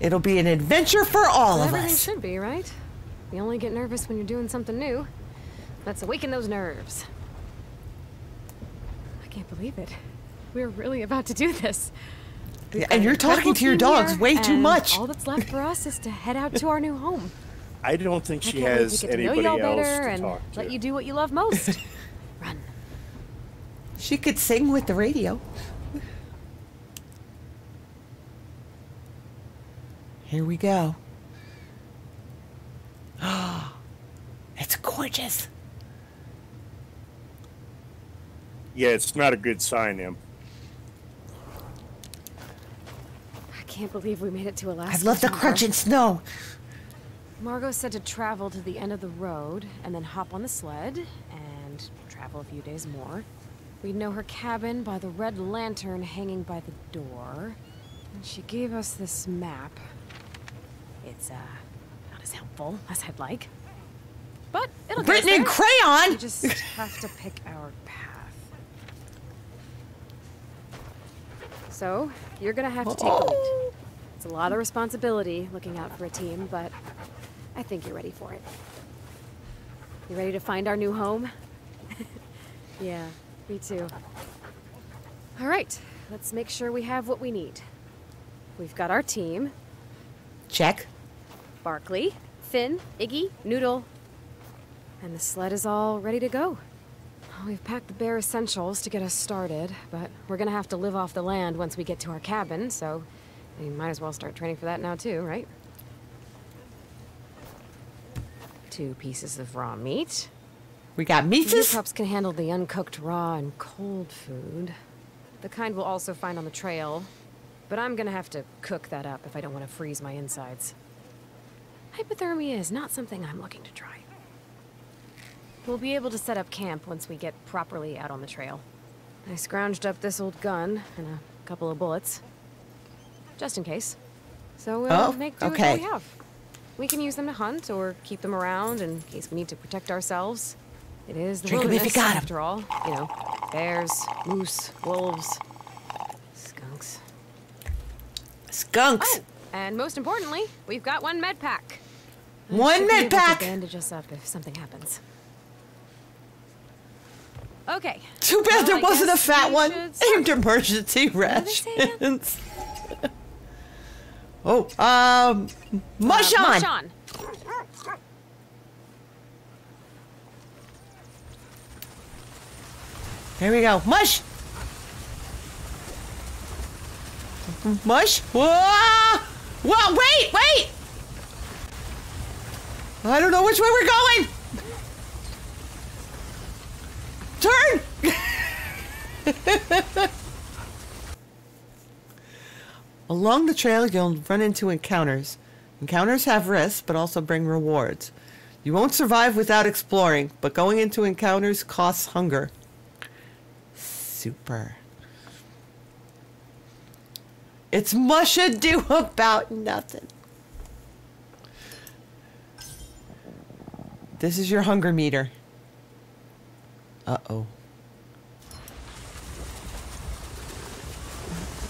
It'll be an adventure for all Well, of everything us. should be, right? You only get nervous when you're doing something new. Let's awaken those nerves. I can't believe it. We're really about to do this. Yeah, and you're talking to your dogs here, way too much. All that's left for us is to head out to our new home. I don't think I she can't wait has to get to know anybody y'all else better to and talk to. let you do what you love most. Run. She could sing with the radio. Here we go. it's gorgeous. Yeah, it's not a good sign, Imp. I can't believe we made it to Alaska. I love the crunch crunching snow. Margot said to travel to the end of the road and then hop on the sled and travel a few days more. We'd know her cabin by the red lantern hanging by the door. And she gave us this map. It's, uh, not as helpful as I'd like. But it'll get us Written in crayon. We just have to pick our path. So, you're gonna have to take the lead. It's a lot of responsibility looking out for a team, but I think you're ready for it. You ready to find our new home? yeah, me too. All right, let's make sure we have what we need. We've got our team Check. Barkley, Finn, Iggy, Noodle. And the sled is all ready to go. We've packed the bare essentials to get us started, but we're gonna have to live off the land once we get to our cabin, so we might as well start training for that now too, right? Two pieces of raw meat. We got You Mises. pups can handle the uncooked raw and cold food. The kind we'll also find on the trail. But I'm gonna have to cook that up if I don't want to freeze my insides. Hypothermia is not something I'm looking to try. We'll be able to set up camp once we get properly out on the trail. I scrounged up this old gun and a couple of bullets. Just in case. So we'll Oh, make do with what we have. We can use them to hunt or keep them around in case we need to protect ourselves. It is the Drink 'em if you wilderness, after all. You know, bears, moose, wolves, skunks. Skunks. Oh, and most importantly, we've got one med pack. One med pack. bandage us up if something happens. Okay. Too bad well, there I wasn't a fat one aimed emergency did they say again? rations. oh, um, mush Uh, on. Mush on. Here we go. Mush. Mush. Whoa! Whoa! Wait! Wait! I don't know which way we're going. Turn. Along the trail, you'll run into encounters. Encounters have risks, but also bring rewards. You won't survive without exploring, but going into encounters costs hunger. Super. It's musha do about nothing. This is your hunger meter. Uh oh.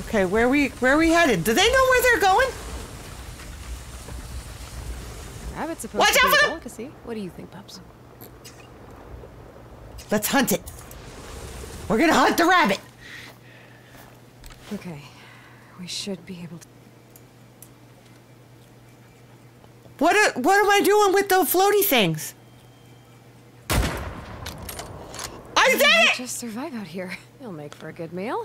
Okay, where we where are we headed? Do they know where they're going? Rabbit's supposed Watch to out be for a the- delicacy. What do you think, pups? Let's hunt it. We're gonna hunt the rabbit. Okay. We should be able to. What are, what am I doing with the floaty things? I did Might it! Just survive out here. It'll make for a good meal.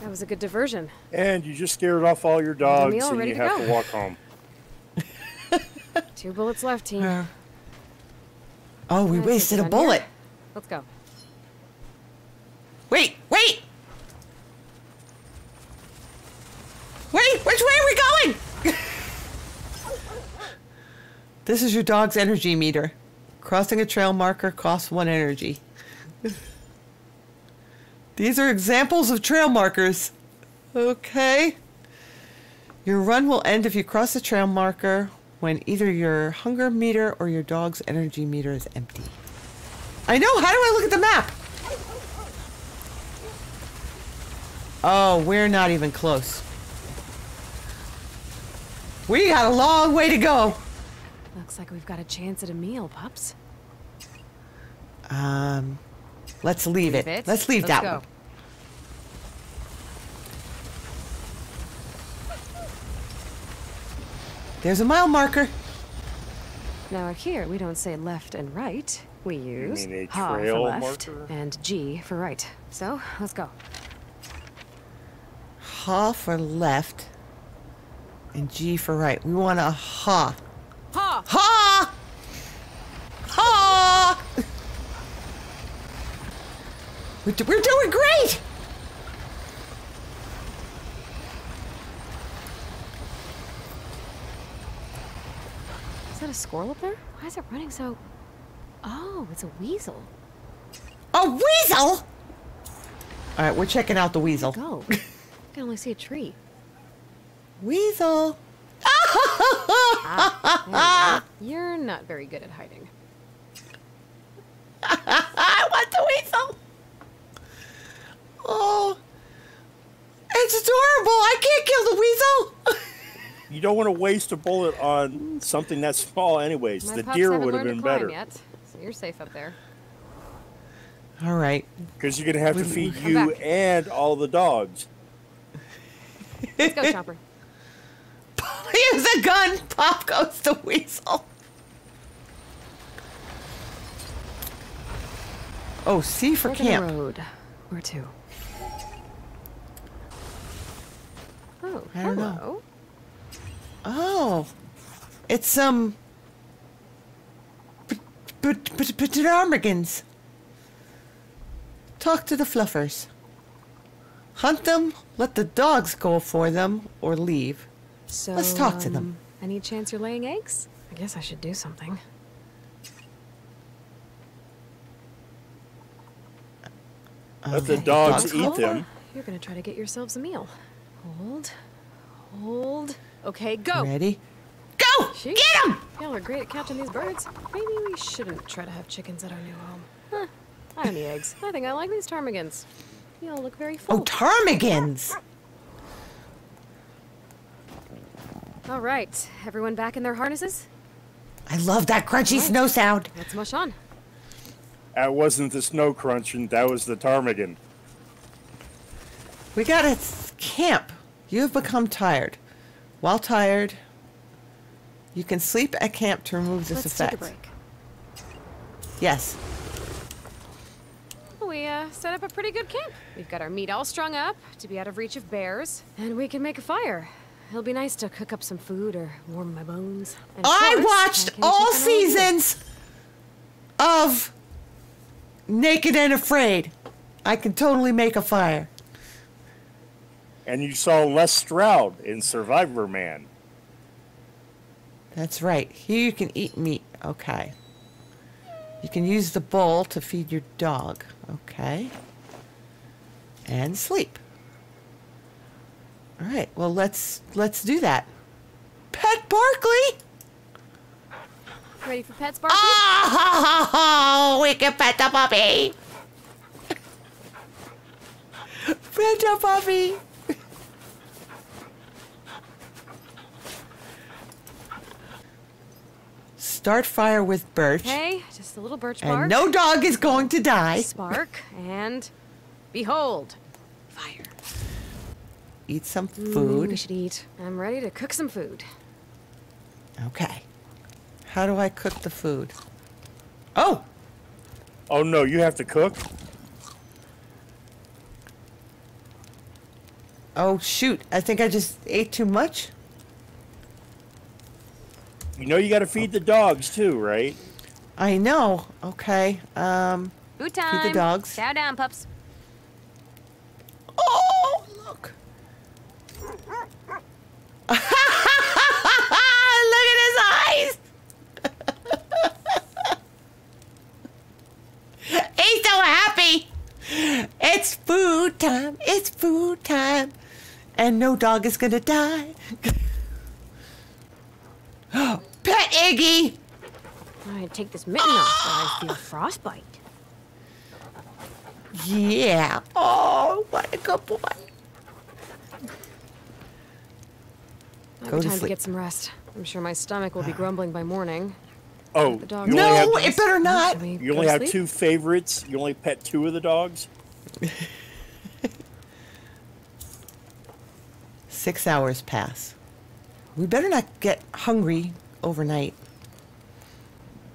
That was a good diversion. And you just scared off all your dogs, meal, and you to have go. to walk home. Two bullets left, team. Uh, Oh, we Can I take wasted a bullet. here? Let's go. Wait, wait! Wait, which way are we going? this is your dog's energy meter. Crossing a trail marker costs one energy. These are examples of trail markers. Okay. Your run will end if you cross a trail marker when either your hunger meter or your dog's energy meter is empty. I know, how do I look at the map? Oh, we're not even close. We got a long way to go. Looks like we've got a chance at a meal, pups. Um, let's leave, it. Fit? Let's leave Let's that go. one. There's a mile marker. Now here we don't say left and right. We use mean a ha for left marker? and G for right. So let's go. Ha for left and G for right. We want a ha. Ha! Ha! Ha! We're, do- we're doing great! Is that a squirrel up there? Why is it running so? Oh, it's a weasel. A weasel! All right, we're checking out the weasel. Go. I can only see a tree. Weasel. There you go. You're not very good at hiding. I want the weasel. Oh, it's adorable. I can't kill the weasel. You don't want to waste a bullet on something that small, anyways. My the deer would have been better yet, so you're safe up there. All right. because you're gonna have to feed you back. and all the dogs. Let's go, Chomper. Use a gun. Pop goes the weasel. Oh, C for Fork camp. road. Where to? Oh, I hello. Oh, it's some. But but but but ptarmigans. Talk to the fluffers. Hunt them. Let the dogs go for them, or leave. So, Let's talk to them. um, Any chance you're laying eggs? I guess I should do something. Let the Okay. dogs Dogs eat them. You're gonna try to get yourselves a meal. Hold. Hold. Okay, go! Ready? Go! Sheesh. Get them! Y'all are great at catching these birds. Maybe we shouldn't try to have chickens at our new home. Huh. I don't need eggs. I think I like these ptarmigans. Y'all look very full. Oh, ptarmigans! All right, everyone back in their harnesses? I love that crunchy Right. snow sound. Let's mush on. That wasn't the snow crunching. That was the ptarmigan. We got to camp. You have become tired. While tired, you can sleep at camp to remove this Let's effect. take a break. Yes. We uh, set up a pretty good camp. We've got our meat all strung up to be out of reach of bears, and we can make a fire. It'll be nice to cook up some food or warm my bones. And I course, watched I all check on seasons of Naked and Afraid. I can totally make a fire. And you saw Les Stroud in Survivor Man. That's right. Here you can eat meat. Okay. You can use the bowl to feed your dog. Okay. And sleep. All right. Well, let's let's do that. Pet Barkley. Ready for pets, Barkley? Oh, we can pet the puppy. Pet the puppy. Start fire with birch. Okay, just a little birch bark. And no dog is going to die. Spark, and behold. Eat some Ooh, We should eat. I'm ready to cook some food. Okay. How do I cook the food? Oh, Oh no, you have to cook? oh shoot. I think I just ate too much. You know you got to feed the dogs too, right? I know. Okay. Um Food time. Feed the dogs. Chow down, pups. Oh, look. look at his eyes. He's so happy. It's food time. It's food time. And no dog is going to die. Pet Iggy. I'm gonna take this mitten off or I feel frostbite. Yeah. Oh, what a good boy. Might Go be to time to get some rest. I'm sure my stomach will be uh. grumbling by morning. Oh, The dogs- you only No, have, it better not. You only have sleep? two favorites. You only pet two of the dogs. Six hours pass. We better not get hungry overnight.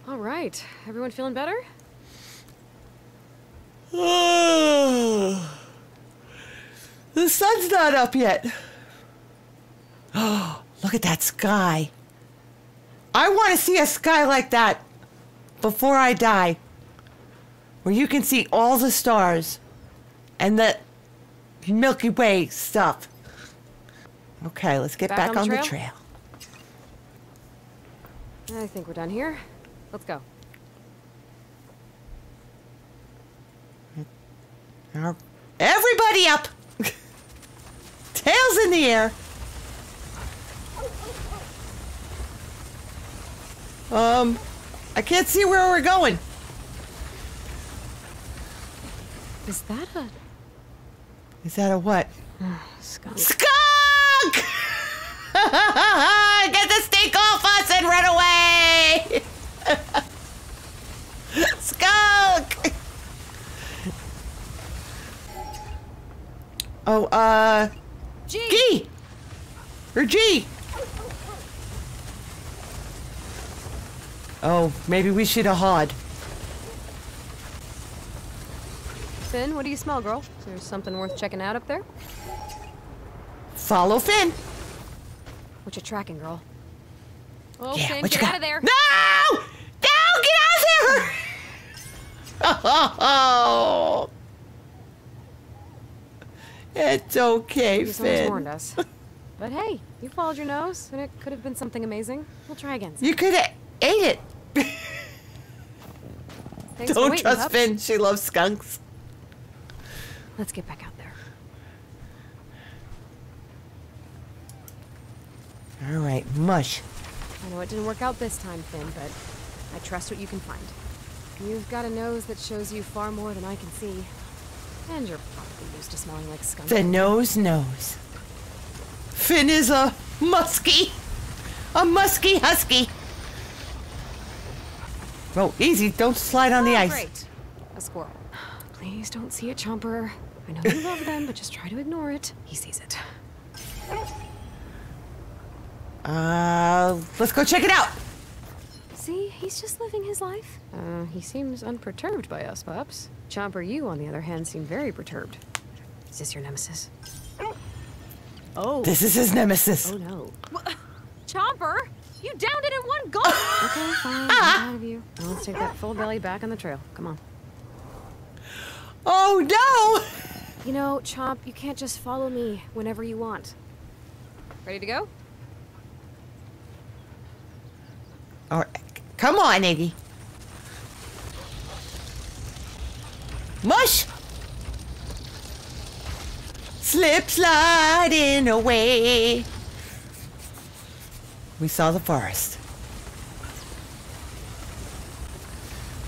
All right. Everyone feeling better? the sun's not up yet. Oh, look at that sky. I want to see a sky like that before I die. Where you can see all the stars and the Milky Way stuff. Okay, let's get back, Back on the on the trail? trail. I think we're done here. Let's go. Everybody up! Tails in the air. Um, I can't see where we're going. Is that a Is that a what? skunk? Get the stink off us and run away! Skunk! Oh, uh, Gee! G! Or G! Oh, maybe we should have hawed. Finn, what do you smell, girl? Is there something worth checking out up there? Follow Finn. What you tracking, girl? Oh, Yeah, Finn, what you get got? out of there! No! No, get out of there! Oh, it's okay, Maybe someone's Finn. warned us. But hey, you followed your nose, and it could have been something amazing. We'll try again. You could have ate it. Thanks Don't waiting, trust pups. Finn. She loves skunks. Let's get back out there. All right, mush. I know it didn't work out this time, Finn, but I trust what you can find. You've got a nose that shows you far more than I can see. And you're probably used to smelling like skunk. The nose knows. Finn is a muskie. A musky husky. Oh, easy. Don't slide on the Oh, ice. Great. A squirrel. Please don't see it, Chomper. I know you love them, but just try to ignore it. He sees it. Uh, let's go check it out. See, he's just living his life. Uh, he seems unperturbed by us, pups. Chomper, you, on the other hand, seem very perturbed. Is this your nemesis? Oh. This is his nemesis. Oh no. Chomper! You downed it in one gulp! okay, fine. I'm proud of you. Now let's take that full belly back on the trail. Come on. Oh no! You know, Chomp, you can't just follow me whenever you want. Ready to go? Come on, Iggy. Mush! Slip sliding away. We saw the forest.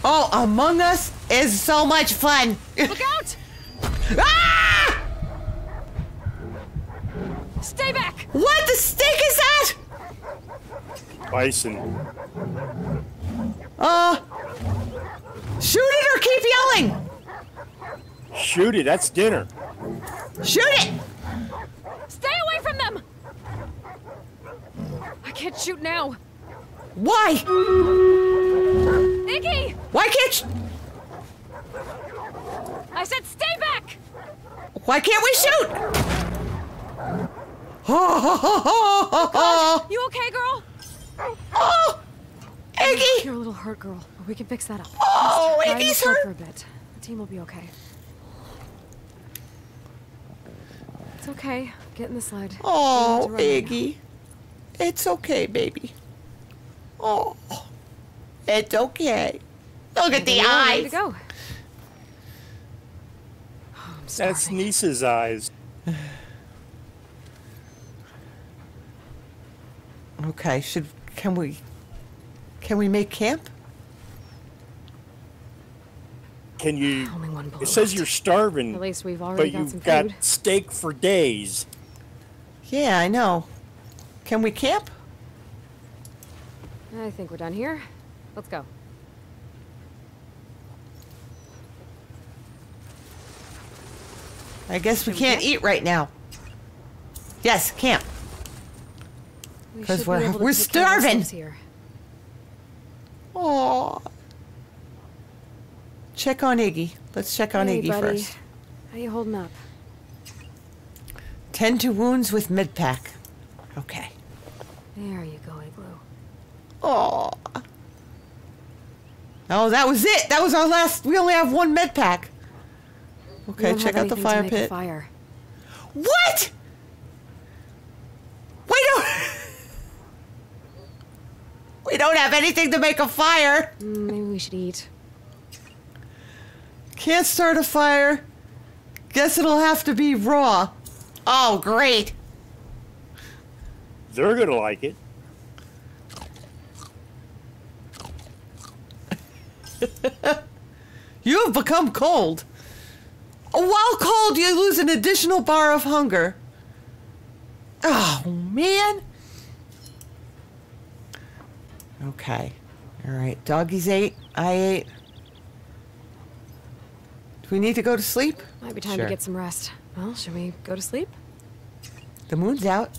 Oh, Among Us is so much fun. Look out! ah! Stay back! What the stink is that? Bison. Uh, shoot it or keep yelling. Shoot it. That's dinner. Shoot it. Stay away from them! I can't shoot now. Why? Iggy! Why can't? You, I said stay back! why can't we shoot? Oh, You okay, girl? Oh, Iggy. You're a little hurt, girl, but we can fix that up. Oh, Ride in the Iggy's sled for a bit. The team will be okay. It's okay. Get in the sled. You don't have Oh, to now. Iggy. It's okay, baby. Oh, it's okay. Look at the You're ready to eyes. go. Oh, That's starving. Niece's eyes. Okay, should can we can we make camp? Can you? Only one bullet It says left. you're starving, At least we've already but got some you've got food. steak for days. Yeah, I know. Can we camp? I think we're done here. Let's go. I guess we Can we can't camp? eat right now. Yes, camp. We 'Cause should be we're- we're take care of starving. Here. Oh. Check on Iggy. Let's check on Hey, Iggy buddy. first. How you holding up? Tend to wounds with med pack. Okay. There you go, Igloo. Oh. Oh, that was it. That was our last. We only have one med pack. Okay, check out the fire pit. Fire. What? We don't. we don't have anything to make a fire. Mm, maybe we should eat. Can't start a fire. Guess it'll have to be raw. Oh, great. They're gonna like it. You have become cold. While cold, you lose an additional bar of hunger. Oh, man. Okay. All right. Doggies ate. I ate. Do we need to go to sleep? Might be time Sure. to get some rest. Well, should we go to sleep? The moon's out.